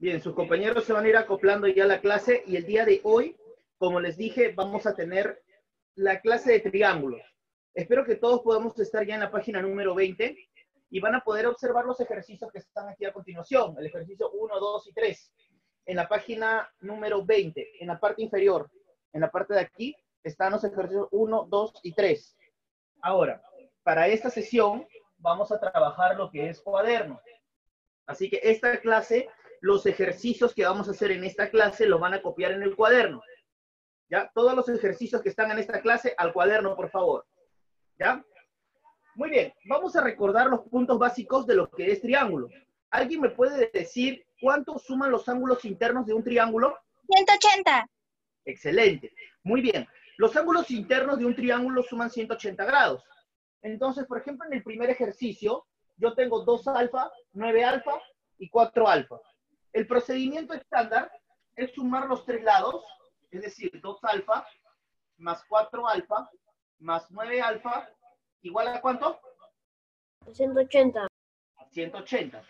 Bien, sus compañeros se van a ir acoplando ya a la clase y el día de hoy, como les dije, vamos a tener la clase de triángulos. Espero que todos podamos estar ya en la página número 20 y van a poder observar los ejercicios que están aquí a continuación, el ejercicio 1, 2 y 3, en la página número 20, en la parte inferior, en la parte de aquí, están los ejercicios 1, 2 y 3. Ahora, para esta sesión vamos a trabajar lo que es cuaderno. Así que esta clase, los ejercicios que vamos a hacer en esta clase los van a copiar en el cuaderno. ¿Ya? Todos los ejercicios que están en esta clase al cuaderno, por favor. ¿Ya? Muy bien, vamos a recordar los puntos básicos de lo que es triángulo. ¿Alguien me puede decir cuánto suman los ángulos internos de un triángulo? 180. Excelente. Muy bien. Los ángulos internos de un triángulo suman 180 grados. Entonces, por ejemplo, en el primer ejercicio, yo tengo 2 alfa, 9 alfa y 4 alfa. El procedimiento estándar es sumar los tres lados, es decir, 2 alfa más 4 alfa más 9 alfa, igual a cuánto? 180. 180.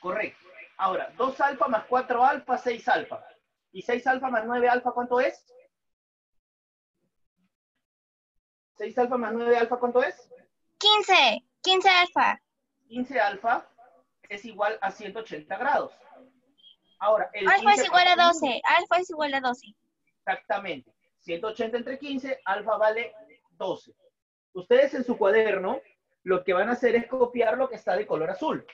Correcto. Ahora, 2 alfa más 4 alfa, 6 alfa. ¿Y 6 alfa más 9 alfa cuánto es? 6 alfa más 9 alfa cuánto es? 15. 15 alfa. 15 alfa es igual a 180 grados. Ahora, el Alfa es 15 igual a por 12. Alfa es igual a 12. Exactamente. 180 entre 15, alfa vale 12. Ustedes en su cuaderno lo que van a hacer es copiar lo que está de color azul.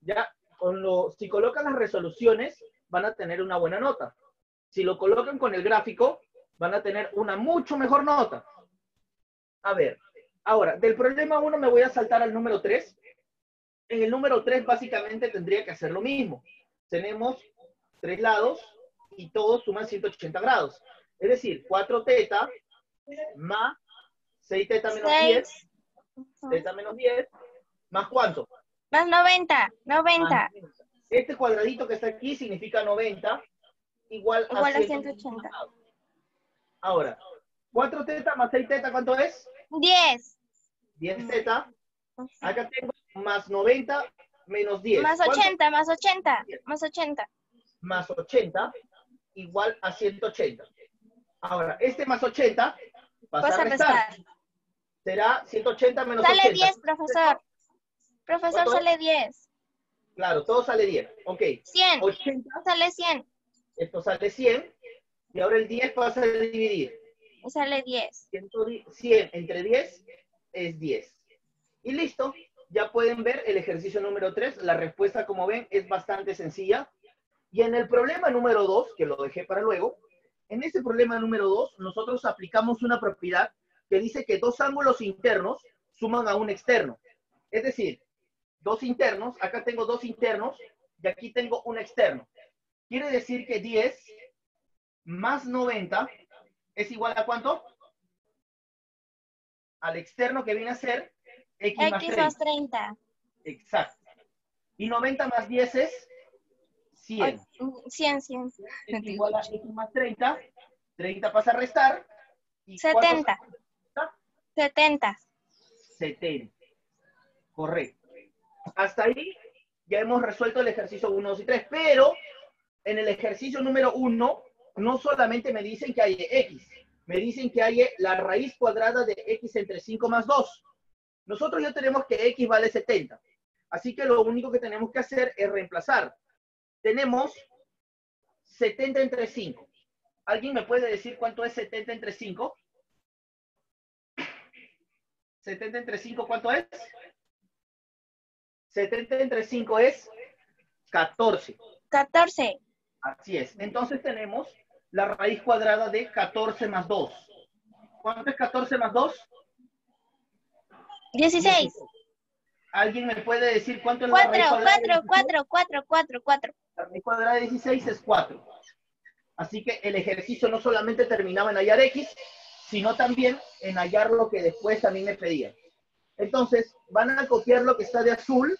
Ya, con lo, si colocan las resoluciones, van a tener una buena nota. Si lo colocan con el gráfico, van a tener una mucho mejor nota. A ver, ahora, del problema 1 me voy a saltar al número 3. En el número 3 básicamente tendría que hacer lo mismo. Tenemos tres lados y todos suman 180 grados. Es decir, 4 teta más 6 teta menos 10, 6. teta menos 10, más cuánto? Más 90. 90. Más 90. Este cuadradito que está aquí significa 90, igual, Igual a 180 180. grados. Ahora, 4 teta más 6 teta, ¿cuánto es? 10. 10 teta. Acá tengo más 90 menos 10. Más ¿Cuánto? 80. Más 80. Más 80. Más 80 igual a 180. Ahora, este más 80 vas Vas a restar. restar. Será 180 menos Sale 80. 10, profesor. Profesor, ¿Cuánto sale 10. Claro, todo sale 10. Ok. 100. 80, Sale 100. esto sale 100. Y ahora el 10 pasa a dividir. Sale 10. 100 entre 10 es 10. Y listo. Ya pueden ver el ejercicio número 3. La respuesta, como ven, es bastante sencilla. Y en el problema número 2, que lo dejé para luego, en ese problema número 2, nosotros aplicamos una propiedad que dice que dos ángulos internos suman a un externo. Es decir, dos internos, acá tengo dos internos y aquí tengo un externo. Quiere decir que 10 más 90 es igual a cuánto? Al externo que viene a ser x, más X 30. más 30. Exacto. Y 90 más 10 es 100. 100, 100. Es igual a x más 30. 30 pasa a restar. ¿Y cuánto 70. sale? 70. 70. Correcto. Hasta ahí ya hemos resuelto el ejercicio 1, 2 y 3, pero en el ejercicio número 1 no solamente me dicen que hay x, me dicen que hay la raíz cuadrada de x entre 5 más 2. Nosotros ya tenemos que x vale 70. Así que lo único que tenemos que hacer es reemplazar. Tenemos 70 entre 5. ¿Alguien me puede decir cuánto es 70 entre 5? 70 entre 5, ¿cuánto es? 70 entre 5 es 14. 14. Así es. Entonces tenemos la raíz cuadrada de 14 más 2. ¿Cuánto es 14 más 2? 16. ¿Alguien me puede decir cuánto es la 4, raíz cuadrada de 4, 16? 4, 4, 4, 4. La raíz cuadrada de 16 es 4. Así que el ejercicio no solamente terminaba en hallar X, sino también en hallar lo que después también me pedían. Entonces, van a copiar lo que está de azul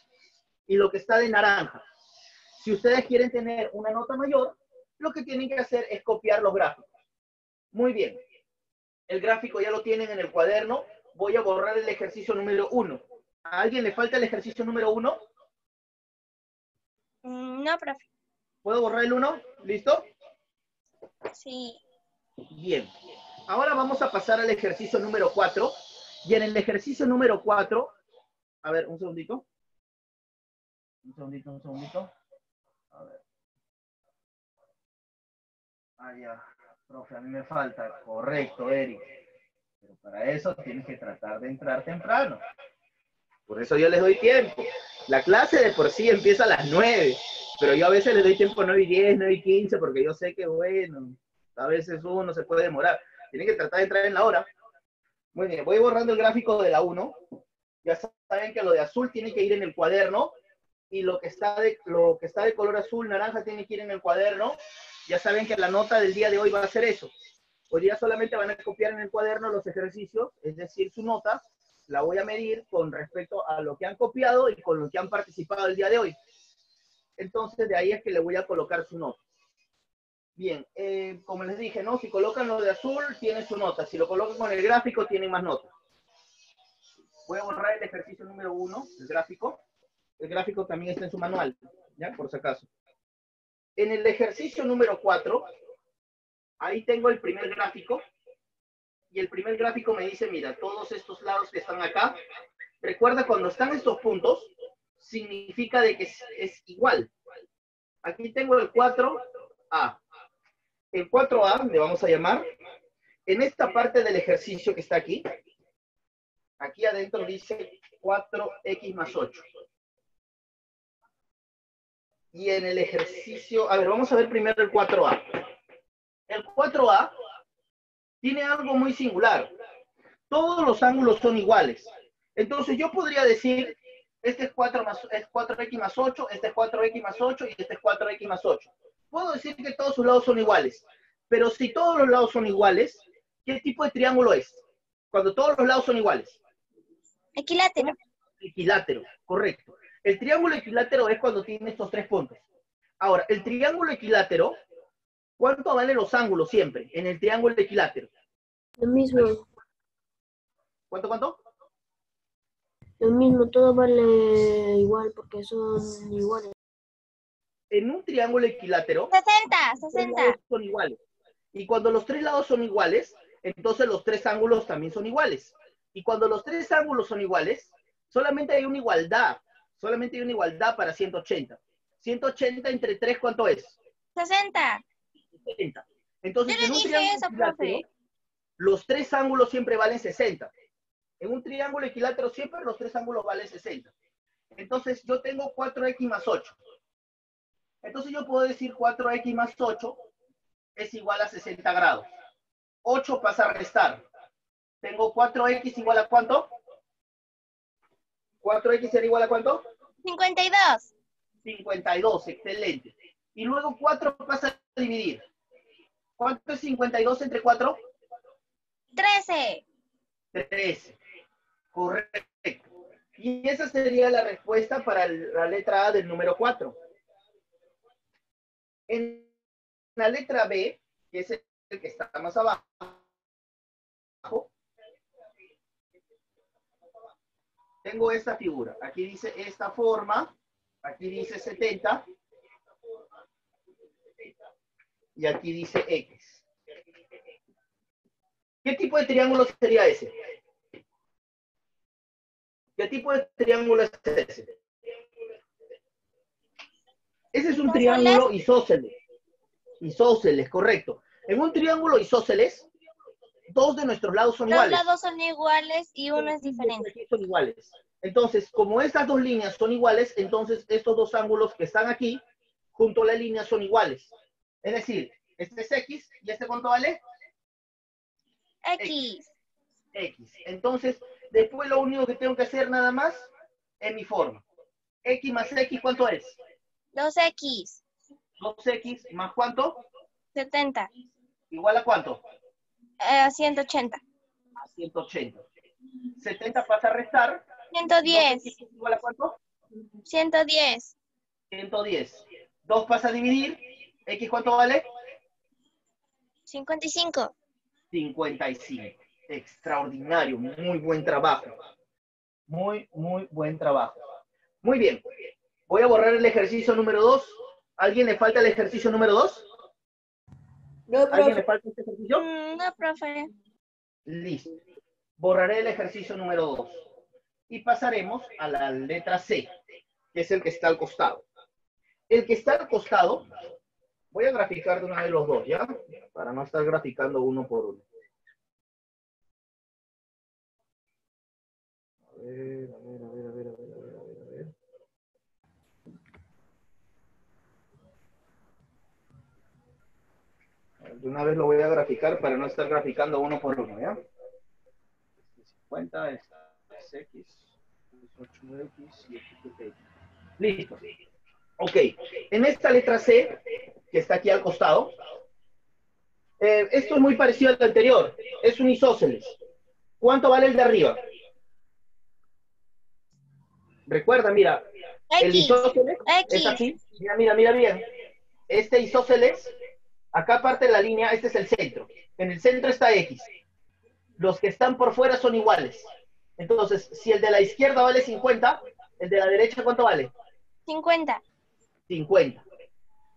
y lo que está de naranja. Si ustedes quieren tener una nota mayor, lo que tienen que hacer es copiar los gráficos. Muy bien. El gráfico ya lo tienen en el cuaderno. Voy a borrar el ejercicio número 1. ¿A alguien le falta el ejercicio número 1? Mm, No, profe. ¿Puedo borrar el 1? ¿Listo? Sí. Bien. Ahora vamos a pasar al ejercicio número 4. Y en el ejercicio número 4, a ver, un segundito. Un segundito, un segundito. A ver. Ah, ya. Profe, a mí me falta. Correcto, Eric. Pero para eso tienes que tratar de entrar temprano. Por eso yo les doy tiempo. La clase de por sí empieza a las 9, pero yo a veces les doy tiempo 9 y 10, 9 y 15, porque yo sé que, bueno, a veces uno se puede demorar. Tienen que tratar de entrar en la hora. Muy bien, voy borrando el gráfico de la 1. Ya saben que lo de azul tiene que ir en el cuaderno y lo que está de, lo que está de color azul, naranja, tiene que ir en el cuaderno. Ya saben que la nota del día de hoy va a ser eso. Hoy día solamente van a copiar en el cuaderno los ejercicios, es decir, su nota, la voy a medir con respecto a lo que han copiado y con lo que han participado el día de hoy. Entonces, de ahí es que le voy a colocar su nota. Bien, eh, como les dije, ¿no? Si colocan lo de azul, tiene su nota. Si lo colocan con el gráfico, tienen más nota. Voy a borrar el ejercicio número uno, el gráfico. El gráfico también está en su manual, ¿ya? Por si acaso. En el ejercicio número 4, ahí tengo el primer gráfico. Y el primer gráfico me dice, mira, todos estos lados que están acá, recuerda cuando están estos puntos, significa de que es, es igual. Aquí tengo el 4A. El 4A, le vamos a llamar, en esta parte del ejercicio que está aquí, aquí adentro dice 4X más 8. Y en el ejercicio, a ver, vamos a ver primero el 4A. El 4A tiene algo muy singular. Todos los ángulos son iguales. Entonces yo podría decir, este es, 4 más, es 4x más 8, este es 4x más 8 y este es 4x más 8. Puedo decir que todos sus lados son iguales. Pero si todos los lados son iguales, ¿qué tipo de triángulo es? Cuando todos los lados son iguales. Equilátero. Equilátero, correcto. El triángulo equilátero es cuando tiene estos tres puntos. Ahora, el triángulo equilátero, ¿cuánto valen los ángulos siempre en el triángulo equilátero? Lo mismo, ¿Cuánto, cuánto? lo mismo, todo vale igual porque son iguales. En un triángulo equilátero, 60, los tres 60. lados son iguales. Y cuando los tres lados son iguales, entonces los tres ángulos también son iguales. Y cuando los tres ángulos son iguales, solamente hay una igualdad. Solamente hay una igualdad para 180. 180 entre 3, ¿cuánto es? 60. 60. Entonces, en un dije triángulo eso, equilátero, profe. los tres ángulos siempre valen 60. En un triángulo equilátero siempre los tres ángulos valen 60. Entonces, yo tengo 4x más 8. Entonces, yo puedo decir 4x más 8 es igual a 60 grados. 8 pasa a restar. Tengo 4x igual a cuánto? 4x será igual a cuánto? 52. 52, excelente. Y luego 4 pasa a dividir. ¿Cuánto es 52 entre 4? 13. 13. Correcto. Y esa sería la respuesta para la letra A del número 4. En la letra B, que es el que está más abajo, tengo esta figura. Aquí dice esta forma, aquí dice 70, y aquí dice X. ¿Qué tipo de triángulo sería ese? ¿Qué tipo de triángulo es ese? Ese es un triángulo isósceles. Isósceles, correcto. En un triángulo isósceles, dos de nuestros lados son Los iguales. lados son iguales y uno es diferente. aquí son iguales. Entonces, como estas dos líneas son iguales, entonces estos dos ángulos que están aquí, junto a la línea, son iguales. Es decir, este es X y este cuánto vale? X. X. Entonces, después lo único que tengo que hacer nada más es mi forma. X más X, ¿cuánto es? 2X. 2X más cuánto? 70. Igual a cuánto? Eh, 180. A 180. 70 pasa a restar. 110. 2X igual a cuánto? 110. 110. 2 pasa a dividir. X cuánto vale? 55. 55. Extraordinario, muy buen trabajo. Muy, muy buen trabajo. Muy bien. Voy a borrar el ejercicio número 2. ¿Alguien le falta el ejercicio número 2? No, ¿Alguien le profe. falta este ejercicio? Mm, No, profe. Listo. Borraré el ejercicio número 2. Y pasaremos a la letra C, que es el que está al costado. El que está al costado, voy a graficar de una vez los dos, ¿ya? Para no estar graficando uno por uno. A ver, a ver, a ver, a ver, a ver, a ver, a ver, a ver. De una vez lo voy a graficar para no estar graficando uno por uno, ¿ya? 50 es X, es 8X y es. Listo. Ok, en esta letra C, que está aquí al costado, eh, esto es muy parecido al anterior, es un isósceles. ¿Cuánto vale el de arriba? Recuerda, mira, el X. isósceles es aquí. Mira, mira, mira bien. Este isósceles, acá parte de la línea, este es el centro. En el centro está X. Los que están por fuera son iguales. Entonces, si el de la izquierda vale 50, el de la derecha, ¿cuánto vale? 50. 50.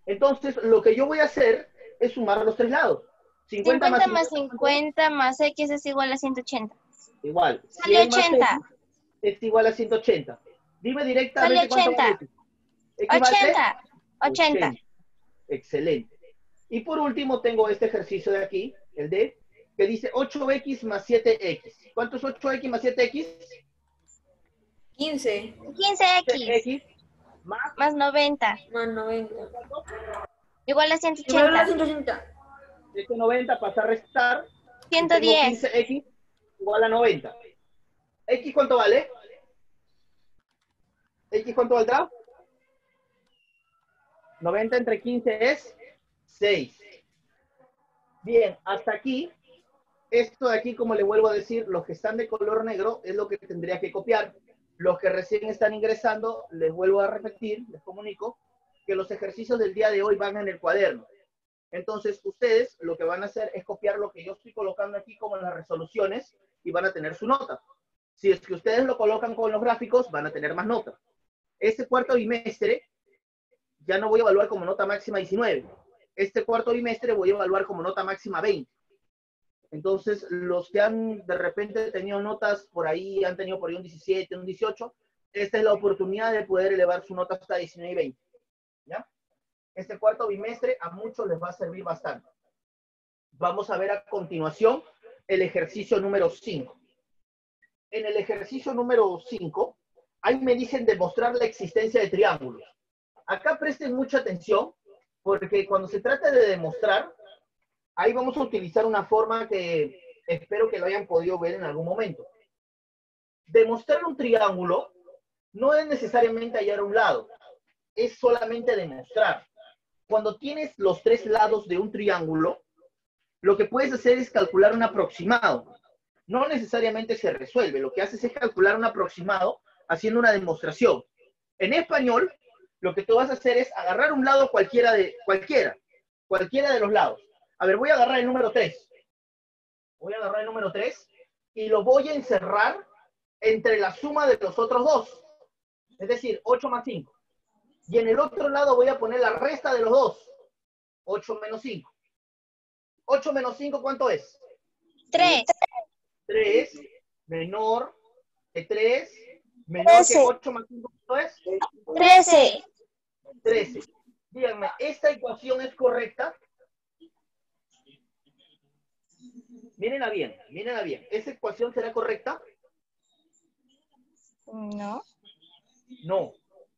Entonces, lo que yo voy a hacer es sumar los tres lados. 50, 50 más más 50 más X es igual a 180. Igual. Sale 100 más 80. X Es igual a 180. Dime directamente Sale cuánto 80. vale X. X vale 80. 80. Excelente. Y por último tengo este ejercicio de aquí, el de, que dice 8x más 7x. ¿Cuánto es 8x más 7x? 15 15X X más más 90 más 90. igual a Igual a 180. 180. 790 pasa a restar. y tengo 110. 15x igual a 90. ¿X cuánto vale? ¿X cuánto valdrá? 90 entre 15 es 6. Bien, hasta aquí. Esto de aquí, como le vuelvo a decir, los que están de color negro es lo que tendría que copiar. Los que recién están ingresando, les vuelvo a repetir, les comunico, que los ejercicios del día de hoy van en el cuaderno. Entonces, ustedes lo que van a hacer es copiar lo que yo estoy colocando aquí como las resoluciones y van a tener su nota. Si es que ustedes lo colocan con los gráficos, van a tener más nota. Este cuarto bimestre ya no voy a evaluar como nota máxima 19. Este cuarto bimestre voy a evaluar como nota máxima 20. Entonces, los que han de repente tenido notas por ahí, han tenido por ahí un 17, un 18, esta es la oportunidad de poder elevar su nota hasta 19 y 20. ¿Ya? Este cuarto bimestre a muchos les va a servir bastante. Vamos a ver a continuación el ejercicio número 5. En el ejercicio número 5, ahí me dicen demostrar la existencia de triángulos. Acá presten mucha atención, porque cuando se trata de demostrar, ahí vamos a utilizar una forma que espero que lo hayan podido ver en algún momento. Demostrar un triángulo no es necesariamente hallar un lado, es solamente demostrar. Cuando tienes los tres lados de un triángulo, lo que puedes hacer es calcular un aproximado. No necesariamente se resuelve, lo que haces es calcular un aproximado haciendo una demostración. En español, lo que tú vas a hacer es agarrar un lado cualquiera de cualquiera, cualquiera de los lados. A ver, voy a agarrar el número 3. Voy a agarrar el número 3 y lo voy a encerrar entre la suma de los otros dos. Es decir, 8 más 5. Y en el otro lado voy a poner la resta de los dos. 8 menos 5. 8 menos 5, ¿cuánto es? 3. 3 menor que 3 menor que Trece. 8 más 5, ¿cuánto es? 13. 13. Díganme, ¿esta ecuación es correcta? Mírenla bien, mírenla bien. ¿Esa ecuación será correcta? No. No,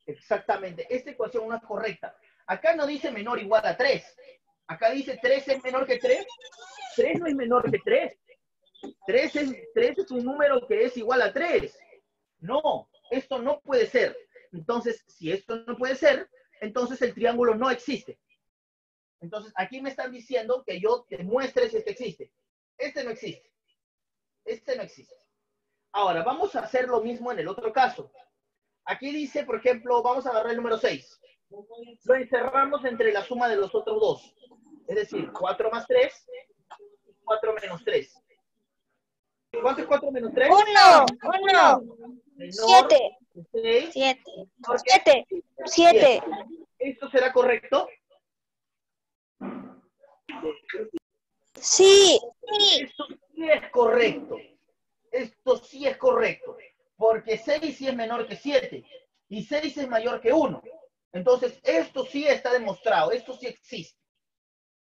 exactamente. Esta ecuación no es correcta. Acá no dice menor igual a 3. Acá dice 3 es menor que 3. 3 no es menor que 3. 3 es, 3 es un número que es igual a 3. No, esto no puede ser. Entonces, si esto no puede ser, entonces el triángulo no existe. Entonces, aquí me están diciendo que yo te muestre si este existe. Este no existe. Este no existe. Ahora, vamos a hacer lo mismo en el otro caso. Aquí dice, por ejemplo, vamos a agarrar el número 6. Lo encerramos entre la suma de los otros dos. Es decir, 4 más 3, 4 menos 3. ¿Cuánto es 4 menos 3? Uno. Uno. Siete. 6. Siete. Siete. Siete. ¿Esto será correcto? Sí. Esto sí es correcto. Esto sí es correcto. Porque 6 sí es menor que 7. Y 6 es mayor que 1. Entonces, esto sí está demostrado. Esto sí existe.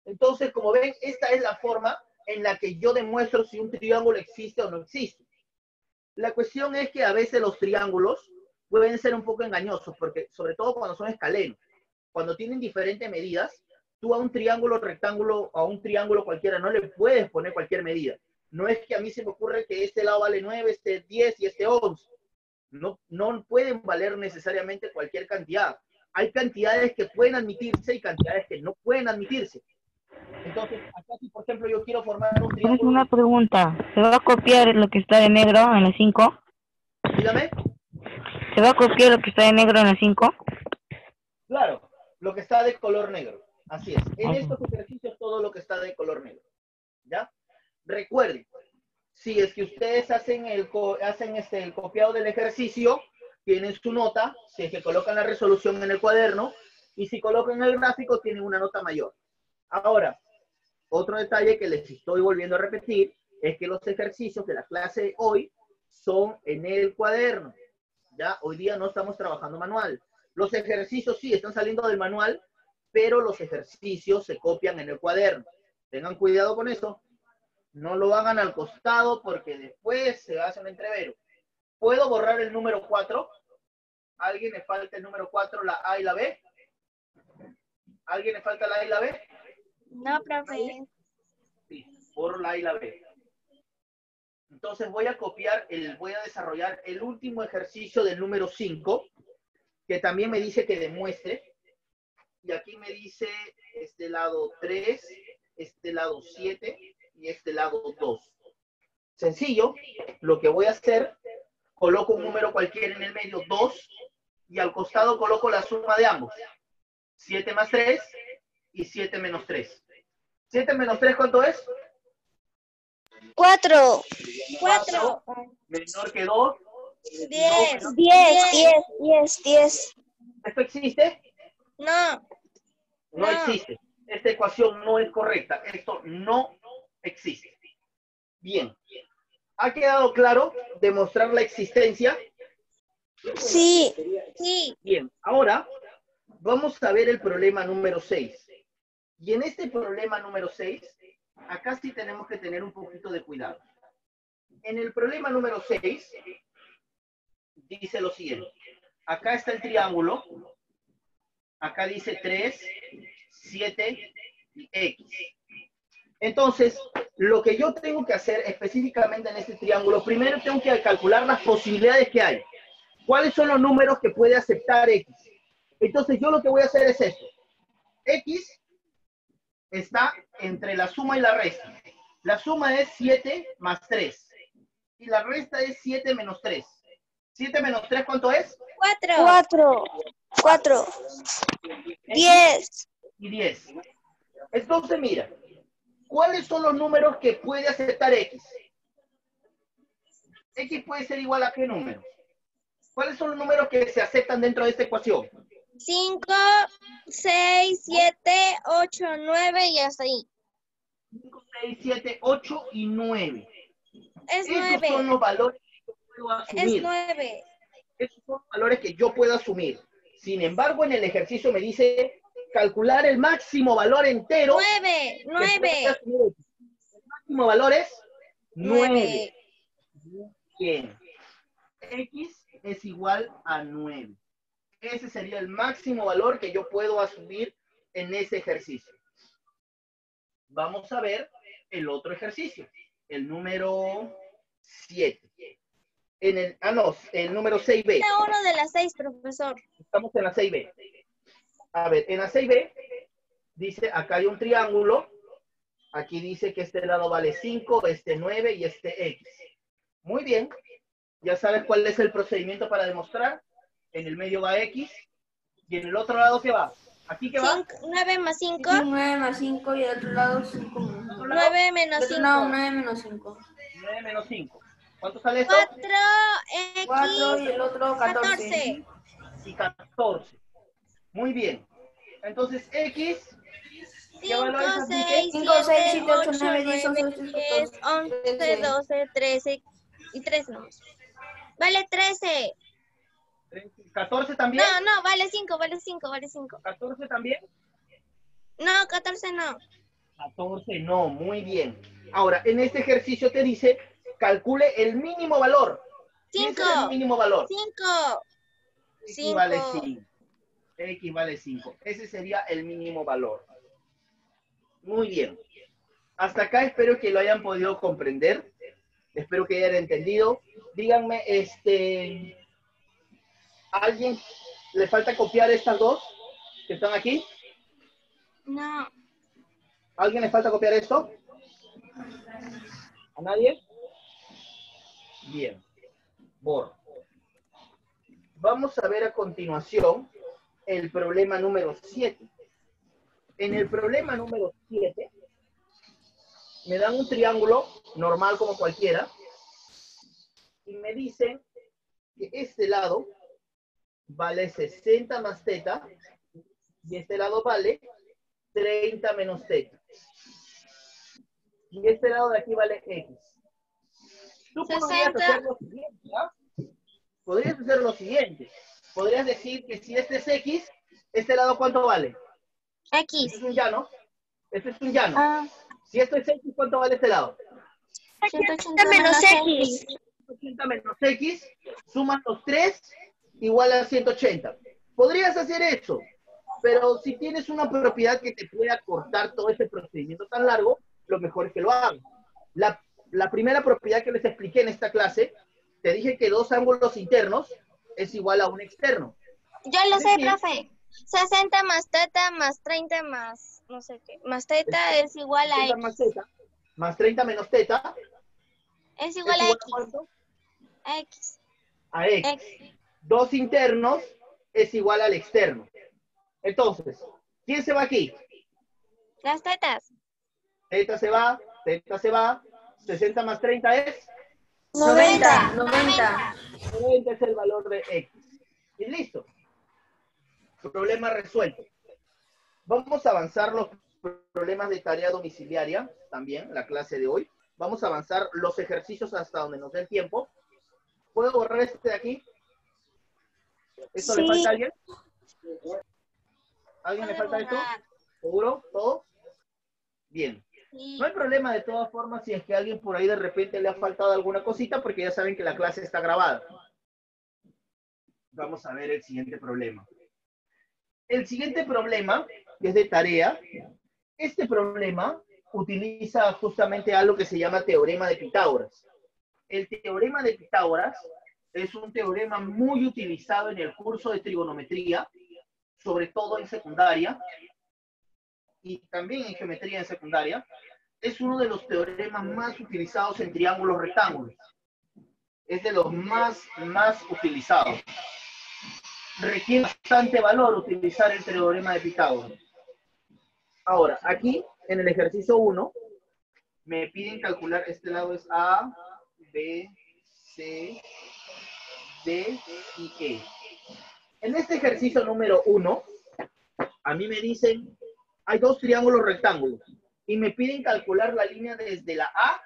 Entonces, como ven, esta es la forma en la que yo demuestro si un triángulo existe o no existe. La cuestión es que a veces los triángulos pueden ser un poco engañosos, porque sobre todo cuando son escalenos, cuando tienen diferentes medidas, tú a un triángulo rectángulo, a un triángulo cualquiera, no le puedes poner cualquier medida. No es que a mí se me ocurre que este lado vale 9, este 10 y este 11. No, no pueden valer necesariamente cualquier cantidad. Hay cantidades que pueden admitirse y cantidades que no pueden admitirse. Entonces, acá si por ejemplo yo quiero formar un triángulo, una pregunta. ¿Se va a copiar lo que está de negro en el 5? dígame, ¿Se va a copiar lo que está de negro en el 5? claro, lo que está de color negro. Así es. En Ajá. estos ejercicios todo lo que está de color negro. ¿Ya? Recuerden, si es que ustedes hacen el, hacen este, el copiado del ejercicio, tienen su nota, si es que colocan la resolución en el cuaderno, y si colocan el gráfico, tienen una nota mayor. Ahora, otro detalle que les estoy volviendo a repetir es que los ejercicios de la clase de hoy son en el cuaderno. Ya, hoy día no estamos trabajando manual. Los ejercicios sí están saliendo del manual, pero los ejercicios se copian en el cuaderno. Tengan cuidado con eso. No lo hagan al costado porque después se hace un entrevero. ¿Puedo borrar el número 4? ¿Alguien le falta el número 4, la A y la B? ¿Alguien le falta la A y la B? No, profe. Sí, borro la A y la B. Entonces voy a copiar, el, voy a desarrollar el último ejercicio del número 5, que también me dice que demuestre. Y aquí me dice este lado 3, este lado 7 y este lado 2. Sencillo, lo que voy a hacer, coloco un número cualquiera en el medio, 2, y al costado coloco la suma de ambos. 7 más 3 y 7 menos 3. 7 menos 3, ¿cuánto es? Cuatro. Cuatro. Menor que 2. Diez. Diez. Diez. Diez. Diez. ¿Esto existe? No. No No. existe. Esta ecuación no es correcta. Esto no existe. Bien. ¿Ha quedado claro demostrar la existencia? Sí. Sí. Bien. Ahora vamos a ver el problema número 6. Y en este problema número 6, acá sí tenemos que tener un poquito de cuidado. En el problema número 6, dice lo siguiente. Acá está el triángulo. Acá dice 3, 7 y X. Entonces, lo que yo tengo que hacer específicamente en este triángulo, primero tengo que calcular las posibilidades que hay. ¿Cuáles son los números que puede aceptar X? Entonces, yo lo que voy a hacer es esto. X está entre la suma y la resta. La suma es 7 más 3. Y la resta es 7 menos 3. 7 menos 3, ¿cuánto es? Cuatro. Cuatro. Cuatro. Diez. y 10. Entonces, mira, ¿cuáles son los números que puede aceptar X? X puede ser igual a qué número? ¿Cuáles son los números que se aceptan dentro de esta ecuación? Cinco, seis, siete, ocho, nueve y hasta ahí. 5, 6, 7, 8 y 9. Es Esos son nueve. los valores Es nueve. Esos son valores que yo puedo asumir. Sin embargo, en el ejercicio me dice calcular el máximo valor entero. Nueve. Nueve. El máximo valor es 9. Nueve. Bien. X es igual a 9. Ese sería el máximo valor que yo puedo asumir en ese ejercicio. Vamos a ver el otro ejercicio, el número 7. En el, ah, no, el número 6B. Cada uno de las seis, profesor. Estamos en la 6B. A ver, en la 6B dice, acá hay un triángulo. Aquí dice que este lado vale 5, este 9 y este X. Muy bien. Ya sabes cuál es el procedimiento para demostrar. En el medio va X. Y en el otro lado, ¿qué va? ¿Aquí qué va? Cinco- Nueve más cinco. 9 más 5 y del otro lado 5 menos Nueve menos Del otro lado cinco. 9 menos 5. 9 menos 5. ¿Cuánto sale esto? 4X 4 y el otro 14. 14. Y 14. Muy bien. Entonces, X, ¿qué 5, valores 6, aplique? 5, 6, 7, 8, 8, 9, 10, 11, 9, 10, 11, 12, 13 y 13 nomás. Vale 13. 14 también. No, no, vale 5, vale 5, vale 5. 14 también. No, 14 no. 14 no, muy bien. Ahora, en este ejercicio te dice, calcule el mínimo valor. ¿Y ese es Cinco. el mínimo valor. 5. X Cinco. vale 5. X vale 5. Ese sería el mínimo valor. Muy bien. Hasta acá espero que lo hayan podido comprender. Espero que hayan entendido. Díganme, este, ¿alguien le falta copiar estas dos que están aquí? No. ¿Alguien le falta copiar esto? ¿A nadie? Bien. Borro. Vamos a ver a continuación el problema número 7. En el problema número 7, me dan un triángulo normal como cualquiera y me dicen que este lado vale 60 más teta y este lado vale 30 menos teta. Y este lado de aquí vale x. Tú podrías 60. hacer lo siguiente, ¿ah? Podrías hacer lo siguiente. Podrías decir que si este es x, ¿este lado cuánto vale? Este X. es un llano. Este es un llano. Ah, Si esto es x, ¿cuánto vale este lado? 180 menos X. 180 menos x, sumas los 3, igual a 180. Podrías hacer eso, pero si tienes una propiedad que te pueda cortar todo ese procedimiento tan largo, lo mejor es que lo hagas. La, la primera propiedad que les expliqué en esta clase, te dije que dos ángulos internos es igual a un externo. Yo lo sé, Sí. profe. 60 más teta más 30 más no sé qué. Más teta es igual a 30 X. más teta, más 30 menos teta, Es es igual a igual X. A X. A x. X. Dos internos es igual al externo. Entonces, ¿quién se va aquí? Las tetas. Teta se va, teta se va, 60 más 30 es, 90, 90. 90 es el valor de X. Y listo. Problema resuelto. Vamos a avanzar los problemas de tarea domiciliaria, también, la clase de hoy. Vamos a avanzar los ejercicios hasta donde nos dé el tiempo. ¿Puedo borrar este de aquí? ¿Esto le falta a alguien? ¿A ¿Alguien le falta esto? ¿Seguro? ¿Todo? Bien. No hay problema de todas formas si es que a alguien por ahí de repente le ha faltado alguna cosita, porque ya saben que la clase está grabada. Vamos a ver el siguiente problema. El siguiente problema, es de tarea, este problema utiliza justamente algo que se llama teorema de Pitágoras. El teorema de Pitágoras es un teorema muy utilizado en el curso de trigonometría, sobre todo en secundaria, y también en geometría en secundaria, es uno de los teoremas más utilizados en triángulos rectángulos. Es de los más, más utilizados. Requiere bastante valor utilizar el teorema de Pitágoras. Ahora, aquí, en el ejercicio 1, me piden calcular, este lado es A, B, C, D y E. En este ejercicio número 1, a mí me dicen, hay dos triángulos rectángulos y me piden calcular la línea desde la A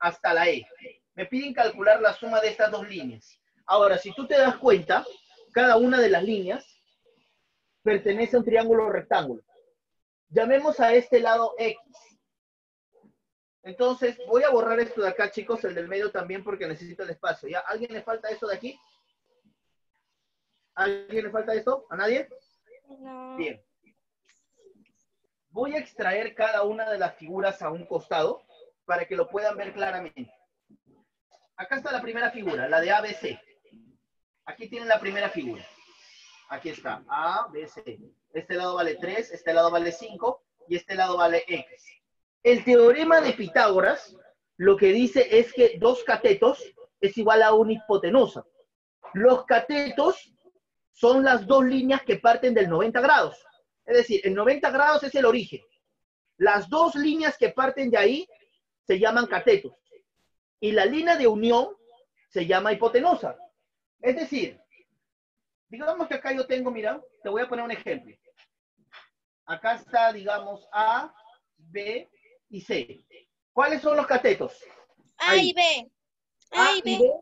hasta la E. Me piden calcular la suma de estas dos líneas. Ahora, si tú te das cuenta, cada una de las líneas pertenece a un triángulo rectángulo. Llamemos a este lado X. Entonces, voy a borrar esto de acá, chicos, el del medio también, porque necesito el espacio. ¿Ya? ¿Alguien le falta esto de aquí? ¿Alguien le falta esto? ¿A nadie? No. Bien. Voy a extraer cada una de las figuras a un costado para que lo puedan ver claramente. Acá está la primera figura, la de ABC. Aquí tienen la primera figura. Aquí está, ABC. Este lado vale 3, este lado vale 5 y este lado vale X. El teorema de Pitágoras lo que dice es que dos catetos es igual a una hipotenusa. Los catetos son las dos líneas que parten del 90 grados. Es decir, el 90 grados es el origen. Las dos líneas que parten de ahí se llaman catetos. Y la línea de unión se llama hipotenusa. Es decir, digamos que acá yo tengo, mira, te voy a poner un ejemplo. Acá está, digamos, A, B y C. ¿Cuáles son los catetos? A y B. A y B.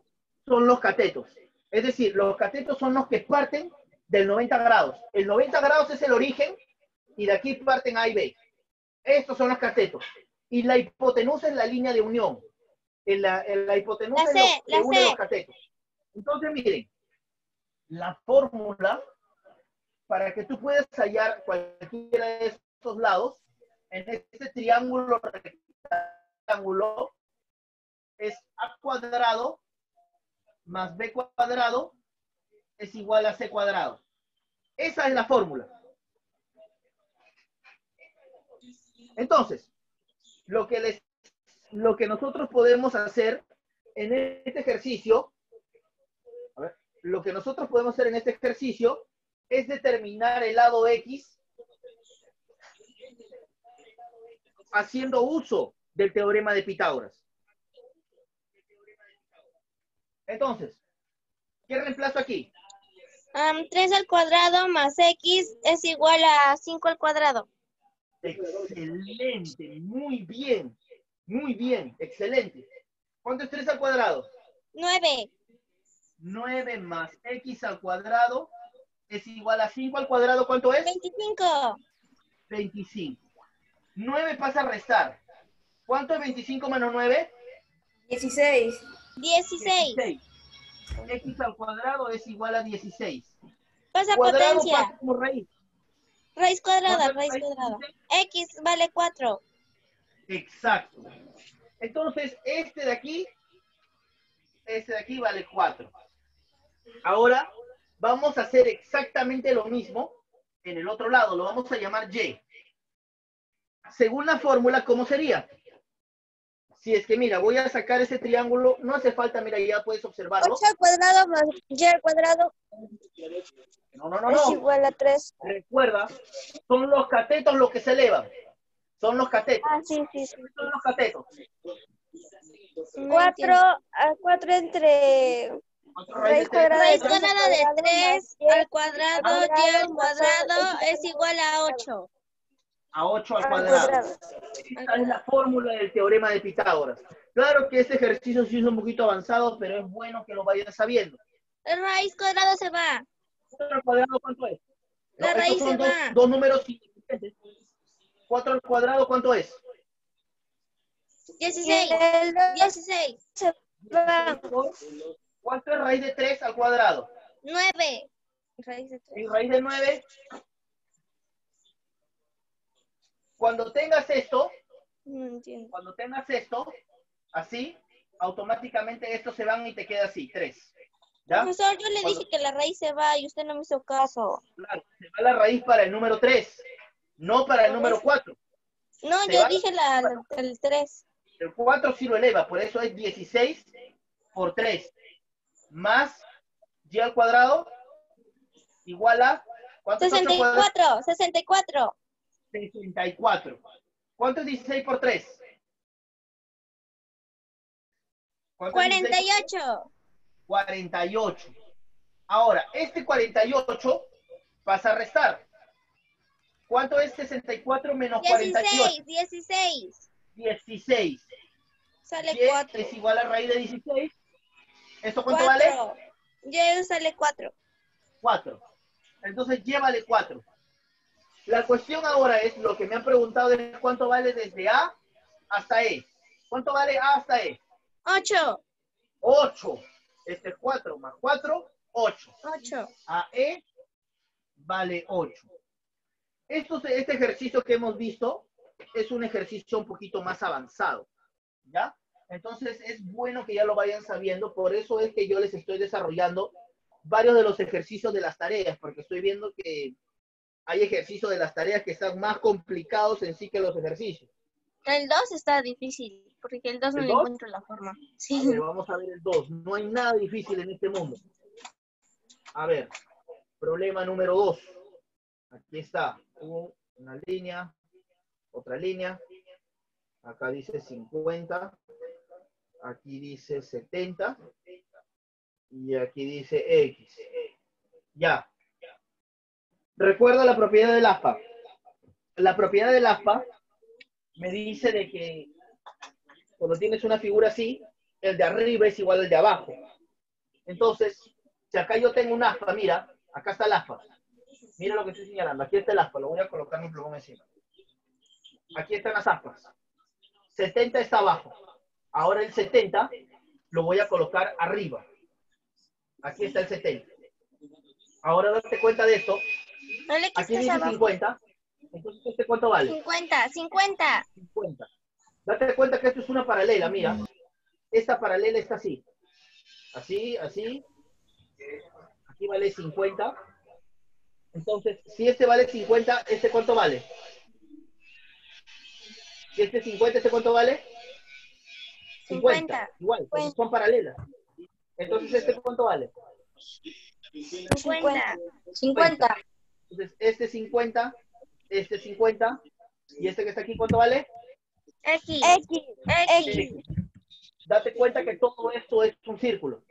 son los catetos. Es decir, los catetos son los que parten del 90 grados. El 90 grados es el origen y de aquí parten A y B. Estos son los catetos. Y la hipotenusa es la línea de unión. En la, en la hipotenusa La es lo que une los catetos. Entonces, miren, la fórmula para que tú puedas hallar cualquiera de estos lados, en este triángulo rectángulo, es A cuadrado más B cuadrado es igual a C cuadrado. Esa es la fórmula. Entonces, lo que, les, lo que nosotros podemos hacer en este ejercicio, lo que nosotros podemos hacer en este ejercicio es determinar el lado X haciendo uso del teorema de Pitágoras. Entonces, ¿qué reemplazo aquí? Am, 3 al cuadrado más X es igual a 5 al cuadrado. Excelente, muy bien, muy bien, excelente. ¿Cuánto es 3 al cuadrado? 9. 9 más x al cuadrado es igual a 5 al cuadrado. ¿Cuánto es? 25. 25. 9 pasa a restar. ¿Cuánto es 25 menos 9? 16. 16. X al cuadrado es igual a 16. Pasa Cuadrado potencia. pasa como raíz. Raíz cuadrada, ¿Cuánto es raíz cuadrada. 16? X vale 4. Exacto. Entonces, este de aquí, este de aquí vale 4. Ahora, vamos a hacer exactamente lo mismo en el otro lado. Lo vamos a llamar Y. Según la fórmula, ¿cómo sería? Si es que, mira, voy a sacar ese triángulo, no hace falta, mira, ya puedes observarlo. 8 al cuadrado más Y al cuadrado No, no, no, es no. igual a 3. Recuerda, son los catetos los que se elevan. Son los catetos. Ah, sí, sí, sí. Son los catetos. 4 a 4 entre Cuatro raíz raíz de tres. cuadrada de 3 al cuadrado y al cuadrado es igual a 8. A 8 al cuadrado. Esta es la fórmula del teorema de Pitágoras. Claro que este ejercicio sí es un poquito avanzado, pero es bueno que lo vayas sabiendo. El raíz cuadrado se va. 4 al cuadrado, ¿cuánto es? La estos raíz son se dos, va. dos números independientes. 4 al cuadrado, ¿cuánto es? 16. 16. ¿Cuánto es raíz de 3 al cuadrado? 9. Raíz de 3. Y raíz de 9. Cuando tengas esto, No cuando tengas esto, así, automáticamente estos se van y te queda así, 3. ¿Ya? Profesor, yo le dije que la raíz se va y usted no me hizo caso. Claro, se va la raíz para el número 3, no para el número 4. No, Se yo dije la, la- el 3. El 4 sí lo eleva, por eso es 16 por 3. Más y al cuadrado igual a... ¿Cuánto es 8 al cuadrado? 64. 64. 64. ¿Cuánto es 16 por 3? ¿Cuánto es 16? 48. 48. Ahora, este 48 pasa a restar. ¿Cuánto es 64 menos 48? 16. 16. 16. Sale Y 4. es igual a raíz de 16. ¿Esto cuánto vale? 4. Y sale 4. 4. Entonces llévale 4. La cuestión ahora es, lo que me han preguntado es cuánto vale desde A hasta E. ¿Cuánto vale A hasta E? 8. 8. Este es 4 más 4, 8. 8. A E vale 8. Esto, este ejercicio que hemos visto es un ejercicio un poquito más avanzado. ¿Ya? Entonces es bueno que ya lo vayan sabiendo. Por eso es que yo les estoy desarrollando varios de los ejercicios de las tareas, porque estoy viendo que hay ejercicios de las tareas que están más complicados en sí que los ejercicios. El 2 está difícil, porque el 2 no ¿El le encuentro la forma. A Sí. ver, vamos a ver el 2. No hay nada difícil en este mundo. A ver, problema número 2. Aquí está. Un- Una línea, otra línea. Acá dice 50. Aquí dice 70. Y aquí dice X. Ya. Recuerda la propiedad del aspa. La propiedad del aspa me dice de que cuando tienes una figura así, el de arriba es igual al de abajo. Entonces, si acá yo tengo un aspa, mira, acá está el aspa. Mira lo que estoy señalando. Aquí está el aspa, lo voy a colocar mi plumón encima. Aquí están las aspas. 70 está abajo. Ahora el 70 lo voy a colocar arriba. Aquí está el 70. Ahora date cuenta de esto. No le Aquí dice abajo. 50. Entonces, ¿este cuánto vale? 50, 50. 50. Date cuenta que esto es una paralela, mira. Esta paralela está así. Así, así. Aquí vale 50. Entonces, si este vale 50, ¿este cuánto vale? Si este es 50, ¿este cuánto vale? 50. Igual, porque son paralelas. Entonces, ¿este cuánto vale? 50. 50. Entonces, este 50, este 50, y este que está aquí, ¿cuánto vale? X. X. X. Date cuenta que todo esto es un círculo.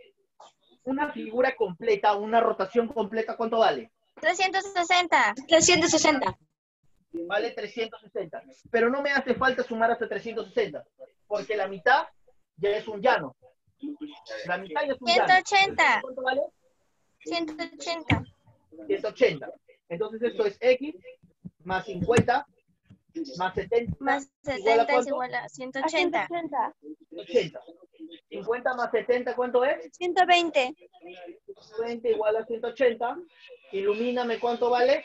Una figura completa, una rotación completa, ¿cuánto vale? 360. 360. Vale 360. Pero no me hace falta sumar hasta 360, porque la mitad ya es un llano. La mitad ya es un llano. 180. ¿Cuánto vale? 180. 180. Entonces esto es X más 50 más 70 Más igual a 70 es igual a 180. 80. 50 más 70, ¿cuánto es? 120. 20 igual a 180. Ilumíname, ¿cuánto vale?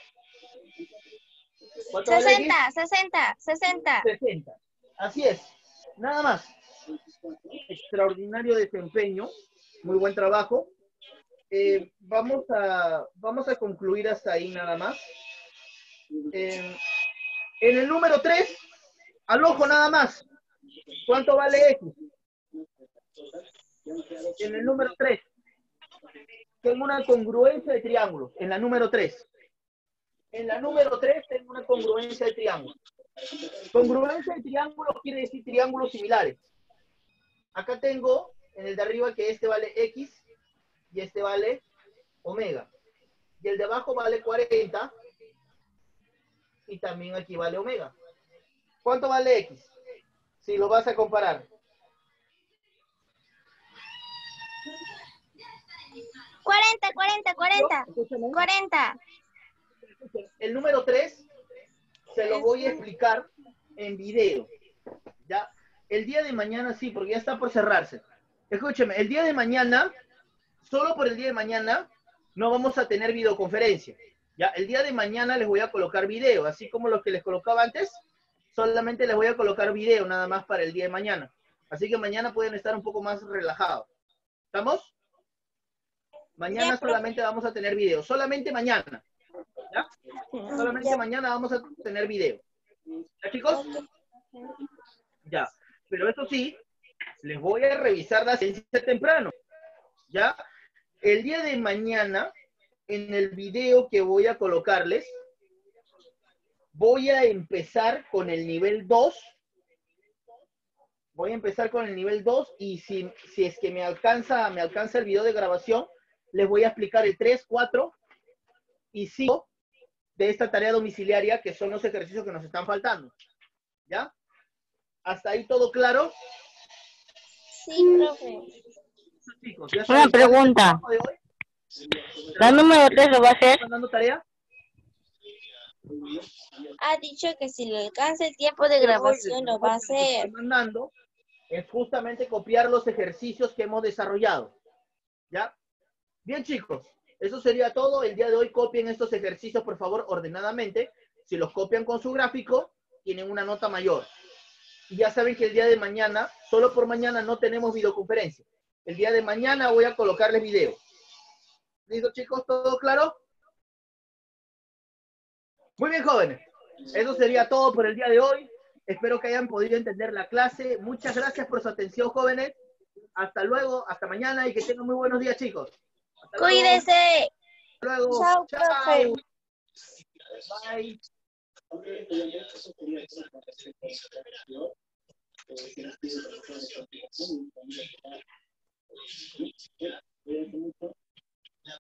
¿Cuánto vale X? 60, 60, 60. 60. Así es. Nada más. Extraordinario desempeño. Muy buen trabajo. Eh, vamos, a, vamos a concluir hasta ahí nada más. Eh, en el número 3, al ojo nada más. ¿Cuánto vale X? En el número 3. Tengo una congruencia de triángulos. En la número 3. En la número 3 tengo una congruencia de triángulos. Congruencia de triángulos quiere decir triángulos similares. Acá tengo en el de arriba que este vale X y este vale omega. Y el de abajo vale 40 y también aquí vale omega. ¿Cuánto vale X? Si lo vas a comparar. 40, 40, 40. Escúchame. 40. El número 3 se lo voy a explicar en video. ¿Ya? El día de mañana sí, porque ya está por cerrarse. Escúcheme, el día de mañana, solo por el día de mañana, no vamos a tener videoconferencia. Ya, el día de mañana les voy a colocar video, así como los que les colocaba antes, solamente les voy a colocar video nada más para el día de mañana. Así que mañana pueden estar un poco más relajados. ¿Estamos? Mañana solamente vamos a tener video, solamente mañana. ¿Ya? Solamente mañana vamos a tener video. ¿Ya, chicos? Ya. Pero eso sí, les voy a revisar la ciencia temprano. ¿Ya? El día de mañana, en el video que voy a colocarles, voy a empezar con el nivel 2. Voy a empezar con el nivel 2 y si, si es que me alcanza, me alcanza el video de grabación, les voy a explicar el 3, 4 y 5 de esta tarea domiciliaria que son los ejercicios que nos están faltando. ¿Ya? ¿Hasta ahí todo claro? Sí, profe. Chicos, ¿ya Una pregunta. trabajo de hoy? La número 3 lo va a hacer. ¿Están dando tarea? Ha dicho que si le alcanza el tiempo de grabación lo va a Lo que estoy hacer. mandando es justamente copiar los ejercicios que hemos desarrollado. ¿Ya? Bien, chicos. Eso sería todo. El día de hoy copien estos ejercicios, por favor, ordenadamente. Si los copian con su gráfico, tienen una nota mayor. Y ya saben que el día de mañana, solo por mañana no tenemos videoconferencia. El día de mañana voy a colocarles video. ¿Listo, chicos? ¿Todo claro? Muy bien, jóvenes. Eso sería todo por el día de hoy. Espero que hayan podido entender la clase. Muchas gracias por su atención, jóvenes. Hasta luego, hasta mañana y que tengan muy buenos días, chicos. Hasta. Cuídese. Hasta luego. Chao, profe. Bye. え、えっと、えっ、